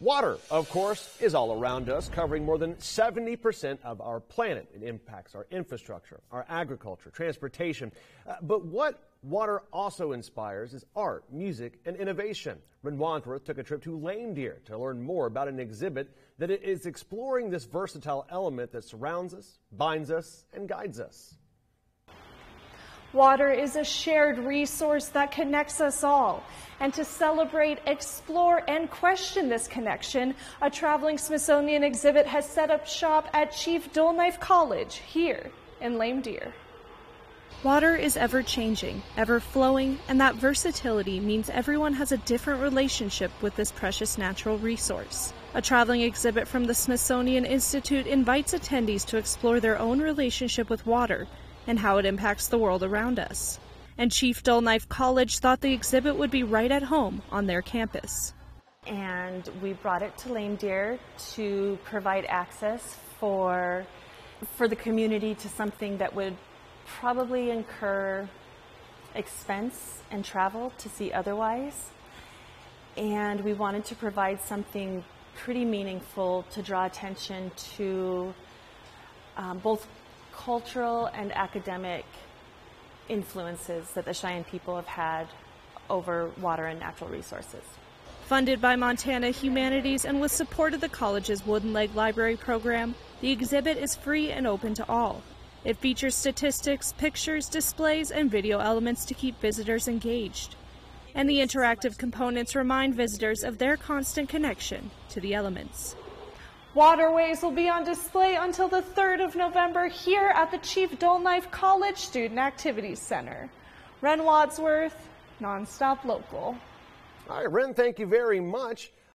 Water, of course, is all around us, covering more than 70% of our planet. It impacts our infrastructure, our agriculture, transportation. Uh, but what water also inspires is art, music, and innovation. Ren Wadsworth took a trip to Lame Deer to learn more about an exhibit that is exploring this versatile element that surrounds us, binds us, and guides us. Water is a shared resource that connects us all. And to celebrate, explore, and question this connection, a traveling Smithsonian exhibit has set up shop at Chief Dull-Knife College here in Lame Deer. Water is ever changing, ever flowing, and that versatility means everyone has a different relationship with this precious natural resource. A traveling exhibit from the Smithsonian Institute invites attendees to explore their own relationship with water and how it impacts the world around us. And Chief Dull-Knife College thought the exhibit would be right at home on their campus. And we brought it to Lame Deer to provide access for, for the community to something that would probably incur expense and travel to see otherwise. And we wanted to provide something pretty meaningful to draw attention to um, both cultural and academic influences that the Cheyenne people have had over water and natural resources. Funded by Montana Humanities and with support of the college's Wooden Leg Library program, the exhibit is free and open to all. It features statistics, pictures, displays, and video elements to keep visitors engaged. And the interactive components remind visitors of their constant connection to the elements. Waterways will be on display until the 3rd of November here at the Chief Dull-Knife College Student Activities Center. Ren Wadsworth, Nonstop Local. All right, Ren, thank you very much.